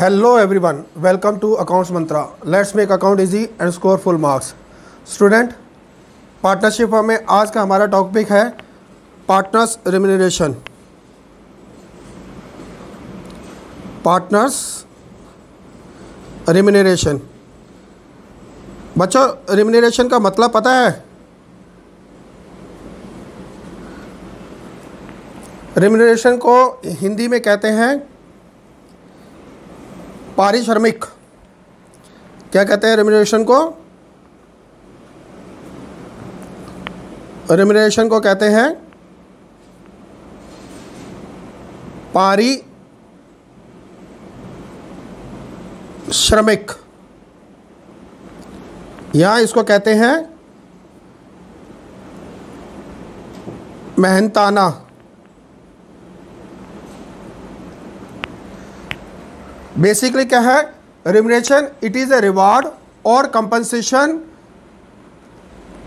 Hello everyone welcome to accounts Mantra let's make account easy and score full marks student partnership में आज का हमारा topic है partners remuneration partners remuneration बच्चों remuneration का मतलब पता है रिम्यूनरेशन को हिंदी में कहते हैं पारिश्रमिक क्या कहते हैं रेमुनरेशन को रेमुनरेशन को कहते हैं पारी श्रमिक या इसको कहते हैं मेहनताना बेसिकली क्या है remuneration it is a reward और compensation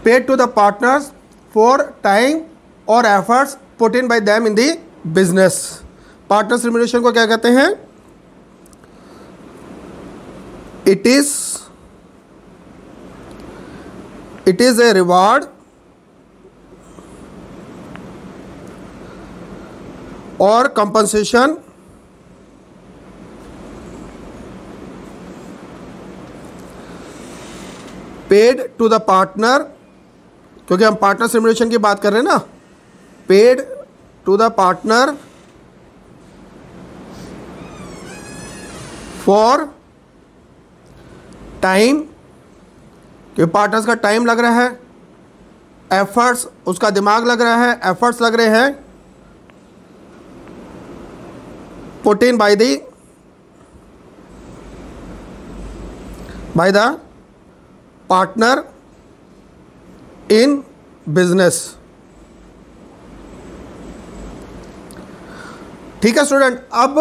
paid to the partners for time और efforts put in by them in the business partners remuneration को क्या कहते हैं it is it is a reward और compensation paid to the partner क्योंकि हम partner सिमुलेशन की बात कर रहे हैं ना paid to the partner for time क्योंकि पार्टनर्स का टाइम लग रहा है एफर्ट्स उसका दिमाग लग रहा है एफर्ट्स लग रहे हैं put by by the by the partner in business ठीक है स्टूडेंट अब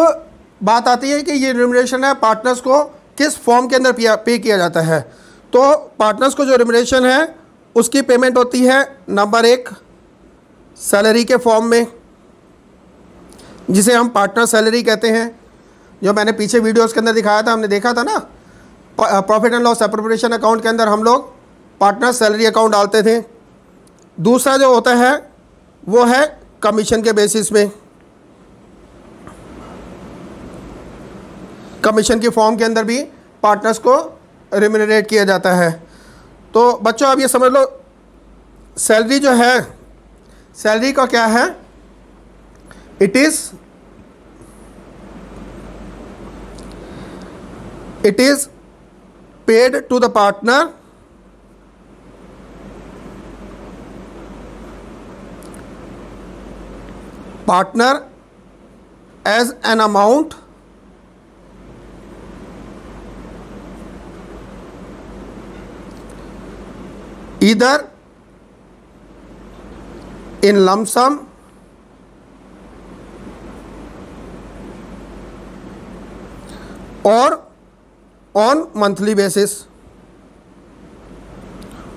बात आती है कि ये रिमरेशन है पार्टनर्स को किस फॉर्म के अंदर पे किया जाता है तो पार्टनर्स को जो रिमरेशन है उसकी पेमेंट होती है नंबर एक सैलरी के फॉर्म में जिसे हम पार्टनर सैलरी कहते हैं जो मैंने पीछे वीडियोस के अंदर दिखाया था हमने देखा था ना profit and loss appropriation account के अंदर हम लोग पार्टनर सैलरी अकाउंट डालते थे दूसरा जो होता है वो है कमीशन के बेसिस में कमीशन की फॉर्म के अंदर भी पार्टनर्स को रिम्यूनरेट किया जाता है तो बच्चों आप ये समझ लो सैलरी जो है सैलरी का क्या है it is it is paid to the partner partner as an amount either in lump sum or on monthly basis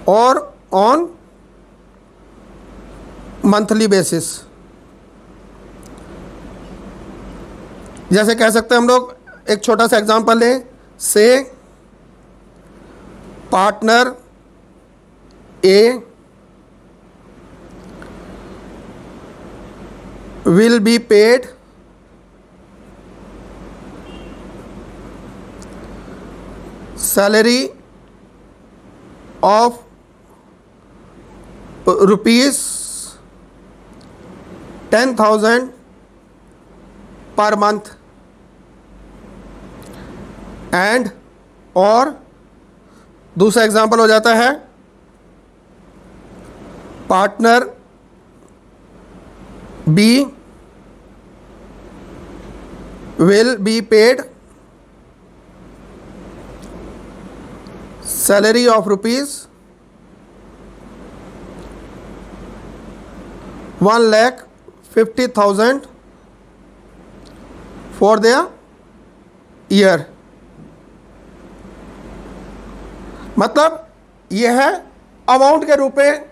और ऑन मंथली बेसिस जैसे कह सकते हैं हम लोग एक छोटा सा एग्जांपल लें से partner A will be paid salary of of ten thousand per month and और दूसरा एग्जांपल हो जाता है partner B will be paid salary of rupees one lakh fifty thousand for the year मतलब यह है अमाउंट के रूप में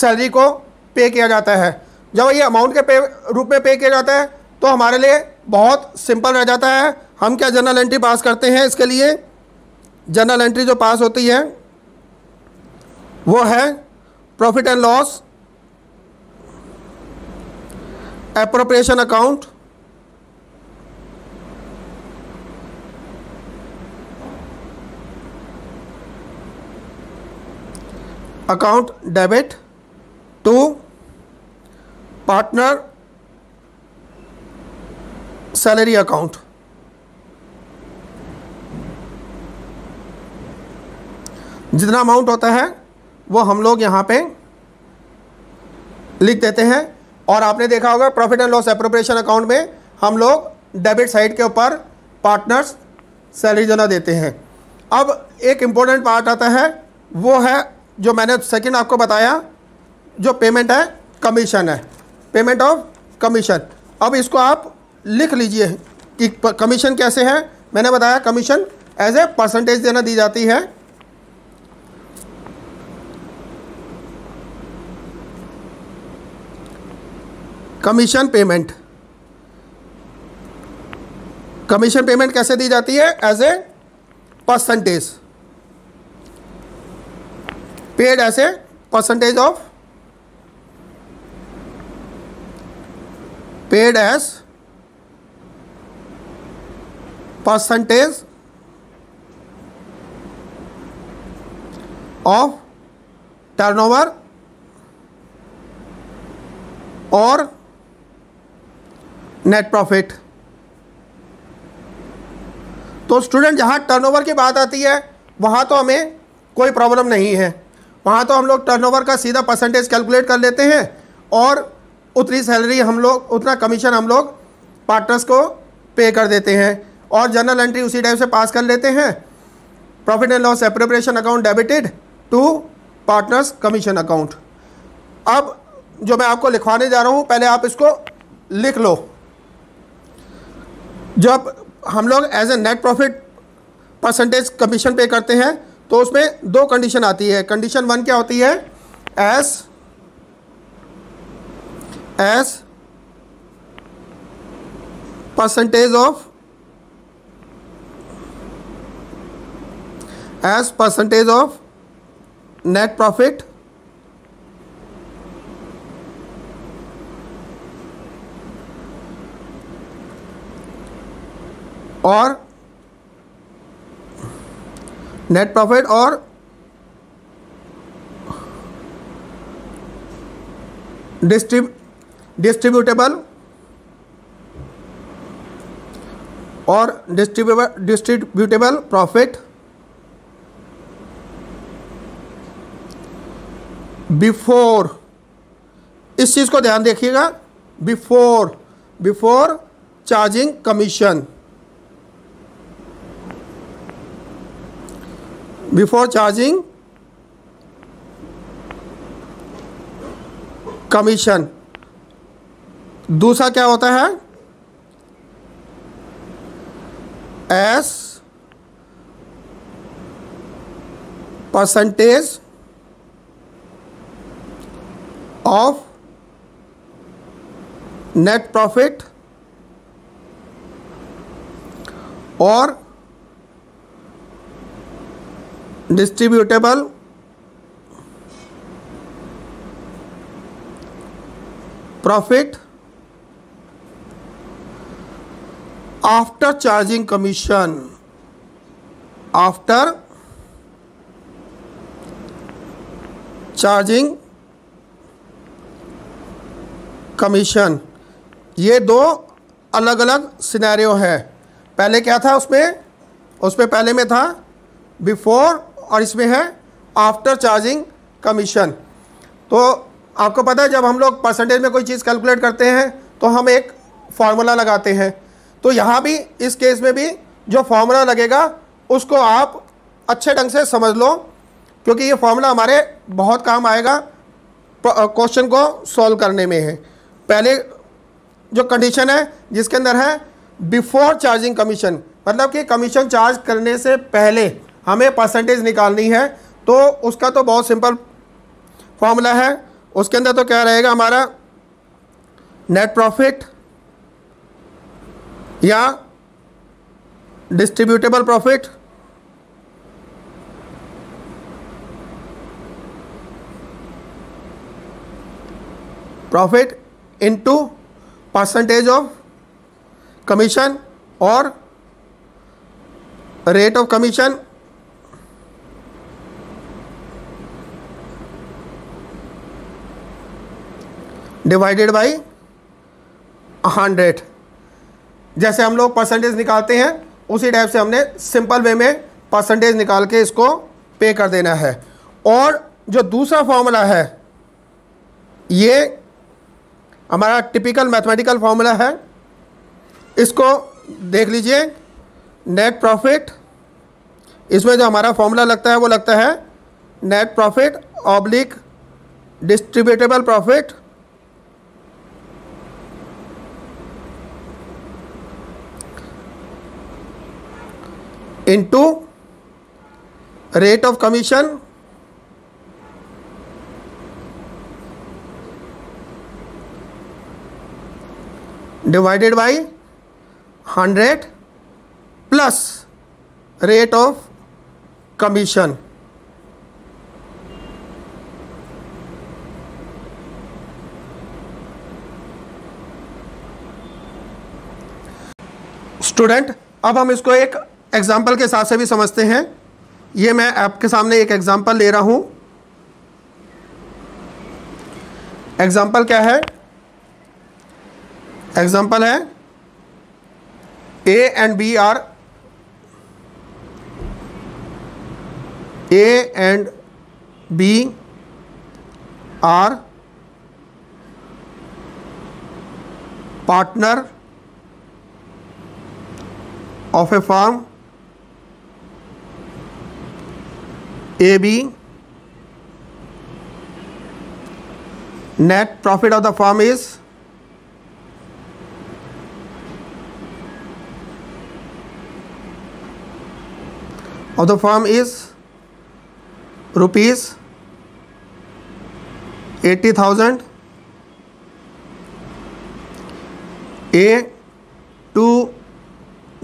सैलरी को पे किया जाता है जब ये अमाउंट के पे रूप में पे किया जाता है तो हमारे लिए बहुत सिंपल रह जाता है हम क्या जनरल एंट्री पास करते हैं इसके लिए जनरल एंट्री जो पास होती है वो है profit and loss appropriation account account debit to partner salary account जितना अमाउंट होता है वो हम लोग यहाँ पे लिख देते हैं और आपने देखा होगा profit and loss appropriation account में हम लोग डेबिट साइड के ऊपर पार्टनर्स सैलरी जो देते हैं अब एक इम्पोर्टेंट पार्ट आता है वो है जो मैंने सेकंड आपको बताया जो पेमेंट है कमीशन है पेमेंट ऑफ कमीशन अब इसको आप लिख लीजिए कि कमीशन कैसे है मैंने बताया कमीशन एज ए परसेंटेज देना दी जाती है कमीशन पेमेंट कमीशन पेमेंट कैसे दी जाती है as a percentage paid as a percentage of paid as percentage of turnover और नेट प्रॉफिट तो स्टूडेंट जहाँ टर्नओवर की बात आती है वहाँ तो हमें कोई प्रॉब्लम नहीं है वहाँ तो हम लोग टर्नओवर का सीधा परसेंटेज कैलकुलेट कर लेते हैं और उतनी सैलरी हम लोग उतना कमीशन हम लोग पार्टनर्स को पे कर देते हैं और जनरल एंट्री उसी टाइप से पास कर लेते हैं profit and loss appropriation account debited to partners commission account अब जो मैं आपको लिखवाने जा रहा हूँ पहले आप इसको लिख लो जब हम लोग as a net profit percentage commission pay करते हैं तो उसमें दो कंडीशन आती है कंडीशन वन क्या होती है as as percentage of as percentage of net profit और नेट प्रॉफिट और डिस्ट्रीब डिस्ट्रीब्यूटेबल और डिस्ट्रीब्यूबल डिस्ट्रीब्यूटेबल प्रॉफिट बिफोर इस चीज़ को ध्यान देखिएगा before before charging commission before charging commission दूसरा क्या होता है as percentage of net profit और distributable profit after charging commission after charging commission ये दो अलग अलग सिनेरियो है पहले क्या था उसमें उसमें पहले में था बिफोर और इसमें है आफ्टर चार्जिंग कमीशन तो आपको पता है जब हम लोग परसेंटेज में कोई चीज़ कैलकुलेट करते हैं तो हम एक फार्मूला लगाते हैं तो यहाँ भी इस केस में भी जो फार्मूला लगेगा उसको आप अच्छे ढंग से समझ लो क्योंकि ये फार्मूला हमारे बहुत काम आएगा क्वेश्चन को सॉल्व करने में है पहले जो कंडीशन है जिसके अंदर है बिफोर चार्जिंग कमीशन मतलब कि कमीशन चार्ज करने से पहले हमें परसेंटेज निकालनी है तो उसका तो बहुत सिंपल फॉर्मूला है उसके अंदर तो क्या रहेगा हमारा नेट प्रॉफिट या distributable profit profit into percentage of commission और rate of commission divided by hundred जैसे हम लोग परसेंटेज निकालते हैं उसी टाइप से हमने सिंपल वे में परसेंटेज निकाल के इसको पे कर देना है और जो दूसरा फॉर्मूला है ये हमारा टिपिकल मैथमेटिकल फॉर्मूला है इसको देख लीजिए नेट प्रॉफिट इसमें जो हमारा फॉर्मूला लगता है वो लगता है net profit oblique distributable profit into rate of commission divided by hundred plus rate of commission student अब हम इसको एक एग्ज़ाम्पल के हिसाब से भी समझते हैं ये मैं आपके सामने एक एग्ज़ाम्पल ले रहा हूँ एग्ज़ाम्पल क्या है एग्ज़ाम्पल है A and B are A and B are partner of a firm AB. Net profit of the firm is rupees 80,000. A to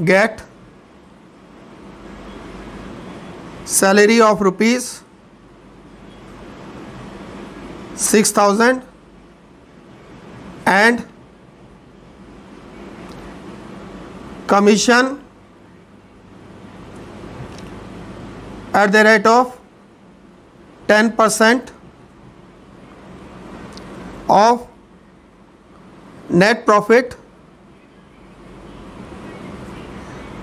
get salary of rupees 6000 and commission at the rate of 10% of net profit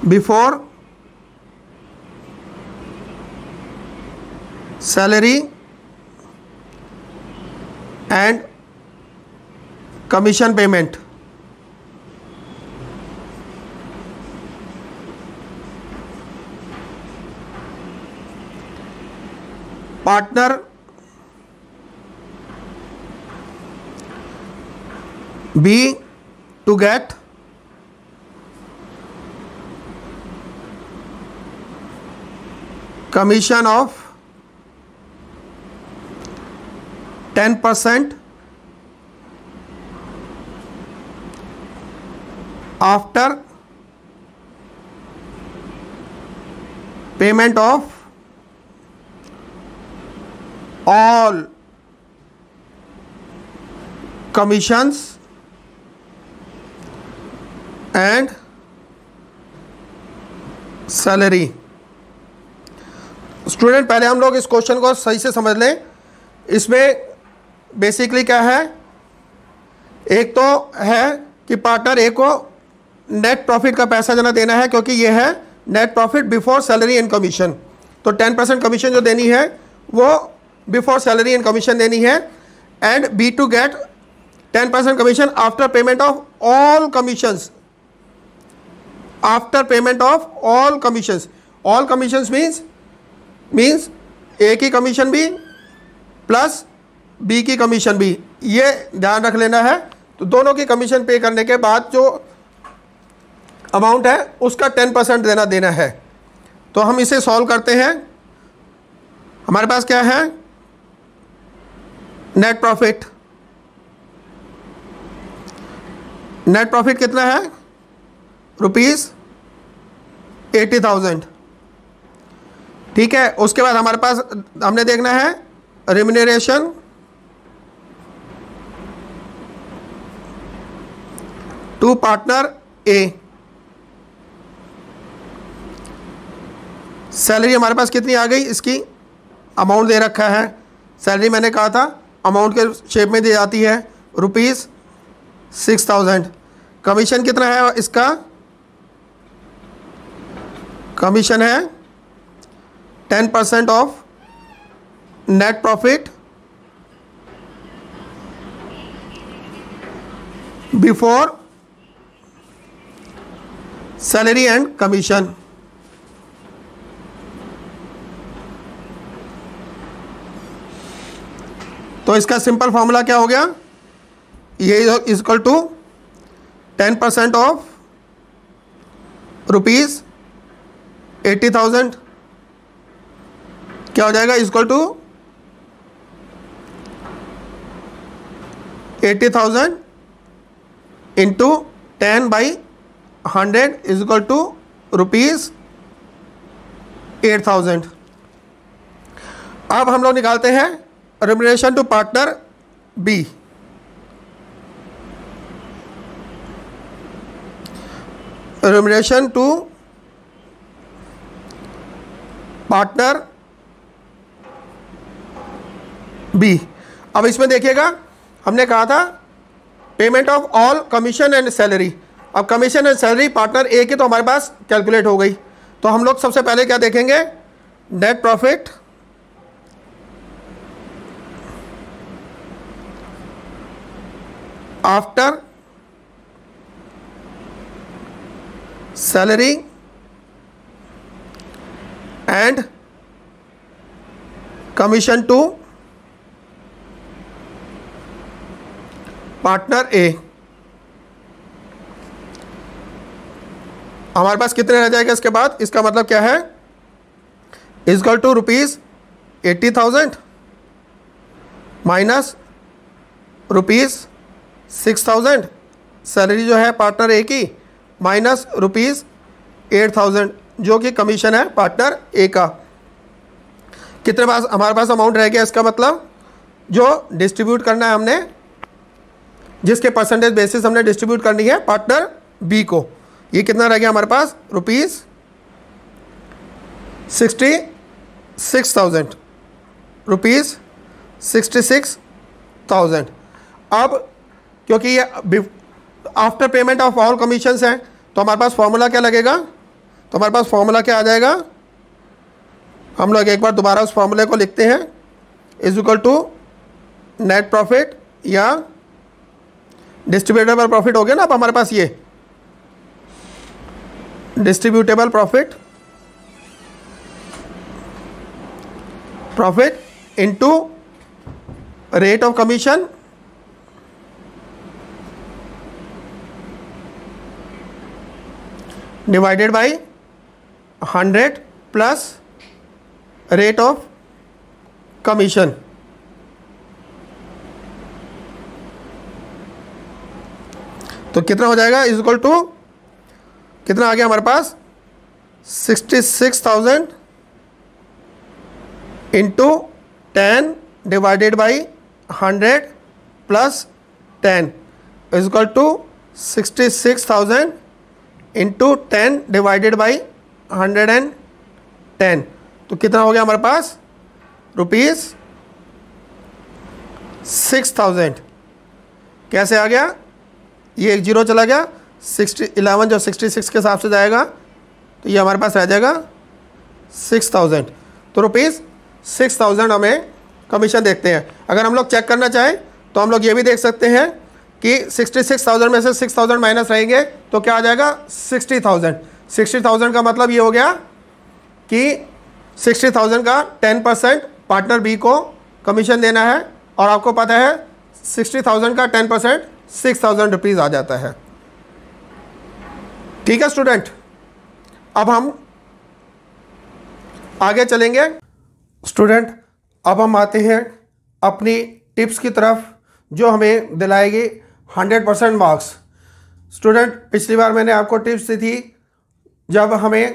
before salary and commission payment partner b to get commission of ten percent after payment of all commissions and salary student पहले हम लोग इस question को सही से समझ लें इसमें बेसिकली क्या है एक तो है कि पार्टनर ए को नेट प्रॉफिट का पैसा जाना देना है क्योंकि ये है net profit before salary and commission तो टेन परसेंट कमीशन जो देनी है वो बिफोर सैलरी एंड कमीशन देनी है and B to get ten percent commission after payment of all commissions after payment of all commissions all commissions means means A की commission भी plus B की commission भी ये ध्यान रख लेना है तो दोनों की कमीशन पे करने के बाद जो अमाउंट है उसका टेन परसेंट देना देना है तो हम इसे सॉल्व करते हैं हमारे पास क्या है नेट प्रॉफिट नेट प्रॉफिट कितना है रुपीज़ एटी थाउजेंड ठीक है उसके बाद हमारे पास हमने देखना है remuneration to partner A salary हमारे पास कितनी आ गई इसकी अमाउंट दे रखा है सैलरी मैंने कहा था अमाउंट के शेप में दी जाती है रुपीज़ सिक्स थाउजेंड कमीशन कितना है इसका कमीशन है ten percent of net profit before salary and commission तो इसका सिंपल फॉर्मूला क्या हो गया ये is equal to ten percent of rupees eighty thousand क्या हो जाएगा equal to eighty thousand into ten by hundred is equal to rupees eight thousand अब हम लोग निकालते हैं remuneration to partner B remuneration to partner B अब इसमें देखिएगा हमने कहा था payment of all commission and salary अब commission and salary partner A की तो हमारे पास कैलकुलेट हो गई तो हम लोग सबसे पहले क्या देखेंगे net profit after salary and commission to partner A हमारे पास कितने रह जाएगा इसके बाद इसका मतलब क्या है equal to rupees eighty thousand minus rupees six thousand salary जो है पार्टनर ए की माइनस रुपीज़ एट थाउजेंड जो कि कमीशन है पार्टनर ए का कितने पास हमारे पास अमाउंट रह गया इसका मतलब जो डिस्ट्रीब्यूट करना है हमने जिसके परसेंटेज बेसिस हमने डिस्ट्रीब्यूट करनी है पार्टनर बी को ये कितना रह गया हमारे पास rupees sixty six thousand rupees sixty six thousand अब क्योंकि ये after payment of all commissions हैं तो हमारे पास फॉर्मूला क्या लगेगा तो हमारे पास फॉर्मूला क्या आ जाएगा हम लोग एक बार दोबारा उस फॉर्मूले को लिखते हैं is equal to net profit या डिस्ट्रीब्यूटर पर प्रॉफिट हो गया ना अब हमारे पास ये distributable profit profit into rate of commission divided by hundred plus rate of commission तो कितना हो जाएगा इज इक्वल टू कितना आ गया हमारे पास sixty six thousand into ten divided by hundred plus ten equal to sixty six thousand into ten divided by hundred and ten तो कितना हो गया हमारे पास रुपीज़ सिक्स थाउजेंड कैसे आ गया ये एक जीरो चला गया सिक्सटी इलेवन जो सिक्सटी सिक्स के हिसाब से जाएगा तो ये हमारे पास रह जाएगा सिक्स थाउजेंड तो रुपीज़ सिक्स थाउजेंड हमें कमीशन देखते हैं अगर हम लोग चेक करना चाहें तो हम लोग ये भी देख सकते हैं कि सिक्सटी सिक्स थाउजेंड में से सिक्स थाउजेंड माइनस रहेंगे तो क्या आ जाएगा सिक्सटी थाउजेंड सिक्सटी थाउजेंड का मतलब ये हो गया कि सिक्सटी थाउजेंड का टेन परसेंट पार्टनर बी को कमीशन देना है और आपको पता है सिक्सटी थाउजेंड का ten percent six thousand rupees आ जाता है ठीक है स्टूडेंट अब हम आगे चलेंगे स्टूडेंट अब हम आते हैं अपनी टिप्स की तरफ जो हमें दिलाएगी 100 परसेंट मार्क्स स्टूडेंट पिछली बार मैंने आपको टिप्स दी थी जब हमें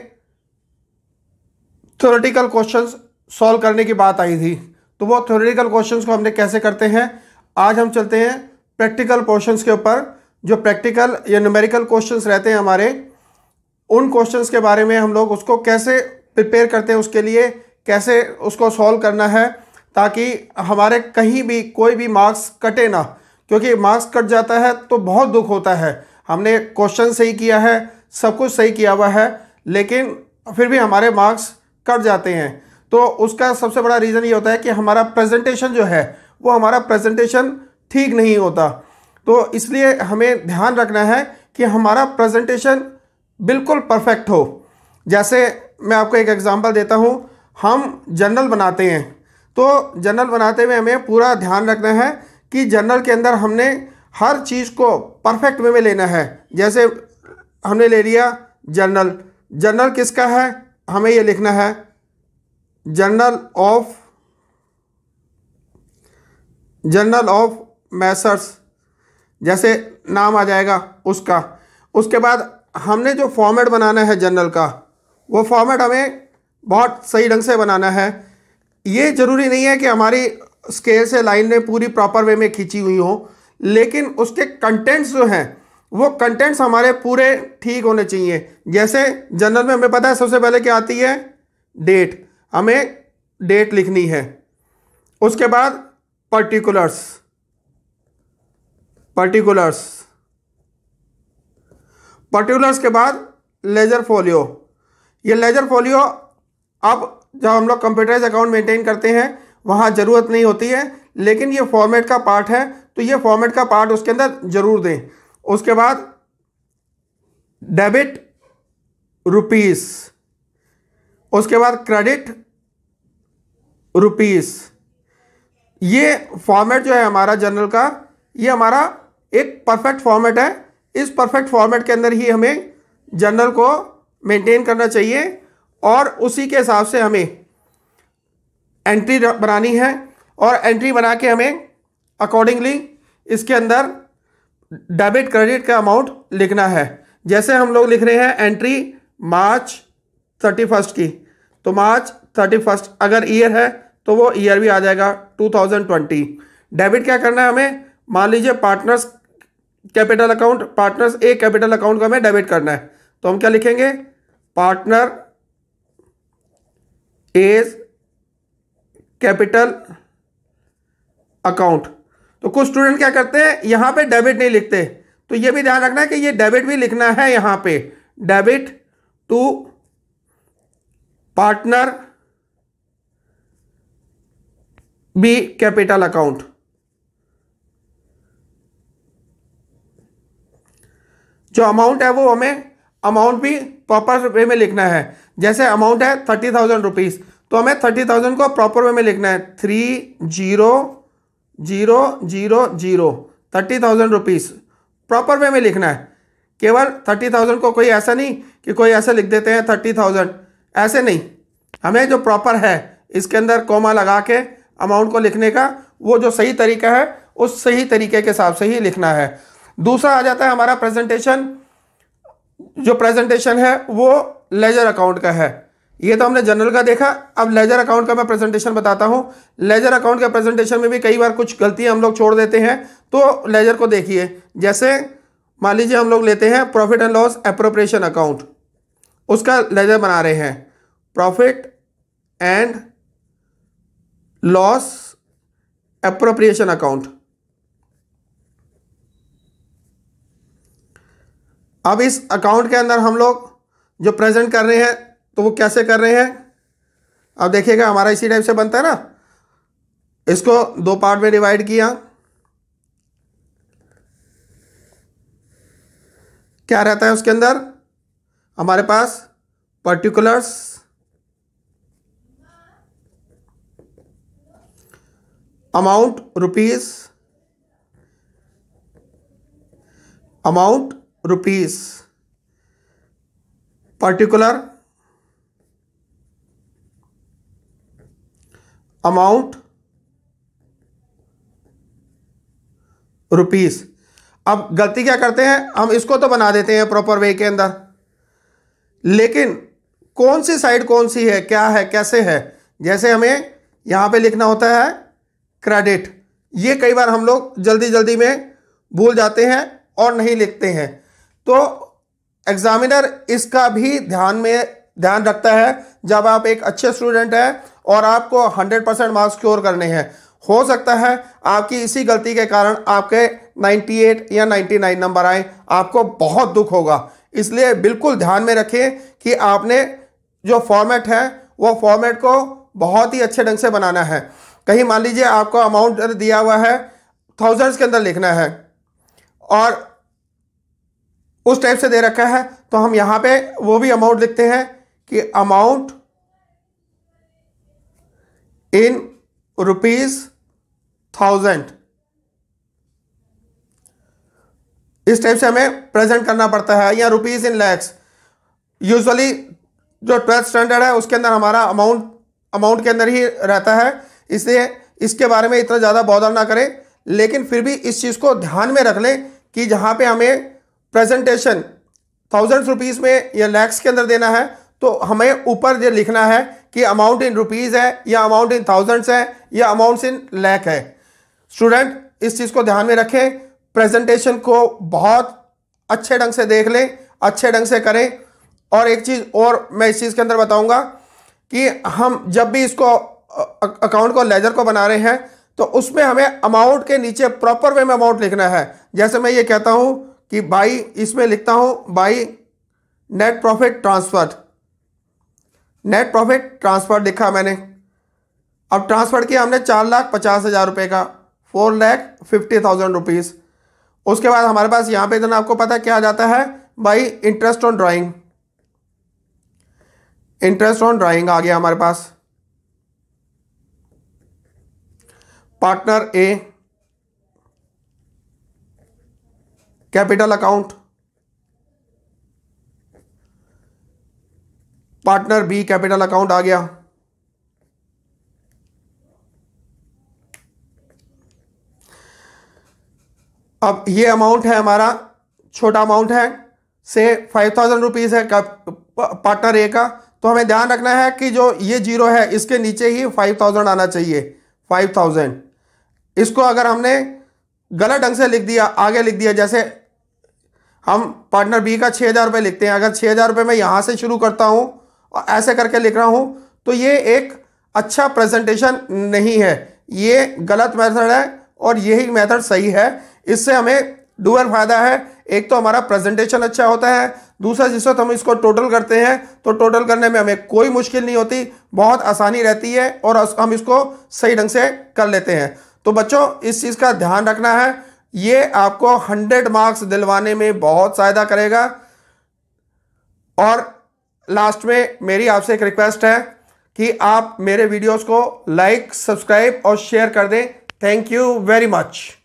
थ्योरेटिकल क्वेश्चंस सॉल्व करने की बात आई थी तो वो थ्योरेटिकल क्वेश्चंस को हमने कैसे करते हैं आज हम चलते हैं प्रैक्टिकल पोर्शंस के ऊपर जो प्रैक्टिकल या न्यूमेरिकल क्वेश्चंस रहते हैं हमारे उन क्वेश्चंस के बारे में हम लोग उसको कैसे प्रिपेयर करते हैं उसके लिए कैसे उसको सॉल्व करना है ताकि हमारे कहीं भी कोई भी मार्क्स कटे ना क्योंकि मार्क्स कट जाता है तो बहुत दुख होता है हमने क्वेश्चन सही किया है सब कुछ सही किया हुआ है लेकिन फिर भी हमारे मार्क्स कट जाते हैं तो उसका सबसे बड़ा रीज़न ये होता है कि हमारा प्रेजेंटेशन जो है वो हमारा प्रेजेंटेशन ठीक नहीं होता तो इसलिए हमें ध्यान रखना है कि हमारा प्रेजेंटेशन बिल्कुल परफेक्ट हो जैसे मैं आपको एक एग्जांपल देता हूँ हम जर्नल बनाते हैं तो जर्नल बनाते हुए हमें पूरा ध्यान रखना है कि जर्नल के अंदर हमने हर चीज़ को परफेक्ट वे में लेना है जैसे हमने ले लिया जर्नल जर्नल किसका है हमें ये लिखना है journal of journal of messrs जैसे नाम आ जाएगा उसका उसके बाद हमने जो फॉर्मेट बनाना है जर्नल का वो फॉर्मेट हमें बहुत सही ढंग से बनाना है ये ज़रूरी नहीं है कि हमारी स्केल से लाइन में पूरी प्रॉपर वे में खींची हुई हो लेकिन उसके कंटेंट्स जो हैं वो कंटेंट्स हमारे पूरे ठीक होने चाहिए जैसे जनरल में हमें पता है सबसे पहले क्या आती है डेट हमें डेट लिखनी है उसके बाद पर्टिकुलर्स पर्टिकुलर्स पर्टिकुलर्स के बाद लेजर फोलियो ये लेजर फोलियो अब जब हम लोग कंप्यूटराइज अकाउंट मेंटेन करते हैं वहाँ ज़रूरत नहीं होती है लेकिन ये फॉर्मेट का पार्ट है तो ये फॉर्मेट का पार्ट उसके अंदर ज़रूर दें उसके बाद डेबिट रुपीस उसके बाद क्रेडिट रुपीस ये फॉर्मेट जो है हमारा जनरल का ये हमारा एक परफेक्ट फॉर्मेट है इस परफेक्ट फॉर्मेट के अंदर ही हमें जर्नल को मेंटेन करना चाहिए और उसी के हिसाब से हमें एंट्री बनानी है और एंट्री बना के हमें अकॉर्डिंगली इसके अंदर डेबिट क्रेडिट का अमाउंट लिखना है जैसे हम लोग लिख रहे हैं एंट्री मार्च थर्टी फर्स्ट की तो मार्च थर्टी फर्स्ट अगर ईयर है तो वो ईयर भी आ जाएगा टू थाउजेंड ट्वेंटी डेबिट क्या करना है हमें मान लीजिए partners capital account partners A capital account को हमें डेबिट करना है तो हम क्या लिखेंगे पार्टनर एज कैपिटल अकाउंट तो कुछ स्टूडेंट क्या करते हैं यहां पे डेबिट नहीं लिखते तो ये भी ध्यान रखना है कि ये डेबिट भी लिखना है यहां पे debit to partner B capital account जो अमाउंट है वो हमें अमाउंट भी प्रॉपर वे में लिखना है जैसे अमाउंट है थर्टी थाउजेंड रुपीज़ तो हमें थर्टी थाउजेंड को प्रॉपर वे में लिखना है three zero zero zero zero thirty thousand rupees proper way में लिखना है केवल थर्टी थाउजेंड को कोई ऐसा नहीं कि कोई ऐसा लिख देते हैं थर्टी थाउजेंड ऐसे नहीं हमें जो प्रॉपर है इसके अंदर कोमा लगा के अमाउंट को लिखने का वो जो सही तरीका है उस सही तरीके के हिसाब से ही लिखना है दूसरा आ जाता है हमारा प्रेजेंटेशन जो प्रेजेंटेशन है वो लेजर अकाउंट का है ये तो हमने जनरल का देखा अब लेजर अकाउंट का मैं प्रेजेंटेशन बताता हूँ लेजर अकाउंट के प्रेजेंटेशन में भी कई बार कुछ गलतियाँ हम लोग छोड़ देते हैं तो लेजर को देखिए जैसे मान लीजिए हम लोग लेते हैं profit and loss appropriation account उसका लेजर बना रहे हैं profit and loss appropriation account अब इस अकाउंट के अंदर हम लोग जो प्रेजेंट कर रहे हैं तो वो कैसे कर रहे हैं अब देखिएगा हमारा इसी टाइप से बनता है ना इसको दो पार्ट में डिवाइड किया क्या रहता है उसके अंदर हमारे पास particulars amount rupees amount rupees particular amount rupees अब गलती क्या करते हैं हम इसको तो बना देते हैं प्रॉपर वे के अंदर लेकिन कौन सी साइड कौन सी है क्या है कैसे है जैसे हमें यहां पे लिखना होता है क्रेडिट ये कई बार हम लोग जल्दी जल्दी में भूल जाते हैं और नहीं लिखते हैं तो एग्जामिनर इसका भी ध्यान में ध्यान रखता है जब आप एक अच्छे स्टूडेंट हैं और आपको 100 परसेंट मार्क्स क्योर करने हैं हो सकता है आपकी इसी गलती के कारण आपके 98 या 99 नंबर आए आपको बहुत दुख होगा इसलिए बिल्कुल ध्यान में रखें कि आपने जो फॉर्मेट है वो फॉर्मेट को बहुत ही अच्छे ढंग से बनाना है कहीं मान लीजिए आपको अमाउंट दिया हुआ है थाउजेंड्स के अंदर लिखना है और उस टाइप से दे रखा है तो हम यहां पे वो भी अमाउंट लिखते हैं कि अमाउंट इन रुपीज थाउजेंड इस टाइप से हमें प्रेजेंट करना पड़ता है या रुपीज इन लैक्स यूजुअली जो ट्वेल्थ स्टैंडर्ड है उसके अंदर हमारा अमाउंट अमाउंट के अंदर ही रहता है इसलिए इसके बारे में इतना ज़्यादा बॉदर ना करें लेकिन फिर भी इस चीज़ को ध्यान में रख लें कि जहाँ पे हमें प्रेजेंटेशन थाउजेंड रुपीज़ में या लैक्स के अंदर देना है तो हमें ऊपर ये लिखना है कि अमाउंट इन रुपीज़ है या अमाउंट इन थाउजेंड्स है या अमाउंट्स इन लैक है स्टूडेंट इस चीज़ को ध्यान में रखें प्रेजेंटेशन को बहुत अच्छे ढंग से देख लें अच्छे ढंग से करें और एक चीज़ और मैं इस चीज़ के अंदर बताऊंगा कि हम जब भी इसको अकाउंट को लेजर को बना रहे हैं तो उसमें हमें अमाउंट के नीचे प्रॉपर वे में अमाउंट लिखना है जैसे मैं ये कहता हूँ कि बाई इसमें लिखता हूं by net profit transfer net profit transfer लिखा मैंने अब ट्रांसफ़र किया हमने चार लाख पचास हज़ार रुपये का four lakh fifty thousand rupees उसके बाद हमारे पास यहां पे इतना आपको पता क्या आ जाता है by interest on drawing interest on drawing आ गया हमारे पास partner A capital account partner B capital account आ गया अब ये अमाउंट है हमारा छोटा अमाउंट है से फाइव थाउजेंड रुपीज़ है पार्टनर ए का तो हमें ध्यान रखना है कि जो ये जीरो है इसके नीचे ही फाइव थाउजेंड आना चाहिए फाइव थाउजेंड इसको अगर हमने गलत ढंग से लिख दिया आगे लिख दिया जैसे हम पार्टनर बी का छः हज़ार रुपये लिखते हैं अगर छः हज़ार रुपये मैं यहाँ से शुरू करता हूँ और ऐसे करके लिख रहा हूँ तो ये एक अच्छा प्रेजेंटेशन नहीं है ये गलत मेथड है और यही मेथड सही है इससे हमें डुअर फायदा है एक तो हमारा प्रेजेंटेशन अच्छा होता है दूसरा जिस वक्त हम इसको टोटल करते हैं तो टोटल करने में हमें कोई मुश्किल नहीं होती बहुत आसानी रहती है और हम इसको सही ढंग से कर लेते हैं तो बच्चों इस चीज़ का ध्यान रखना है ये आपको हंड्रेड मार्क्स दिलवाने में बहुत सहायता करेगा और लास्ट में मेरी आपसे एक रिक्वेस्ट है कि आप मेरे वीडियोस को लाइक सब्सक्राइब और शेयर कर दें थैंक यू वेरी मच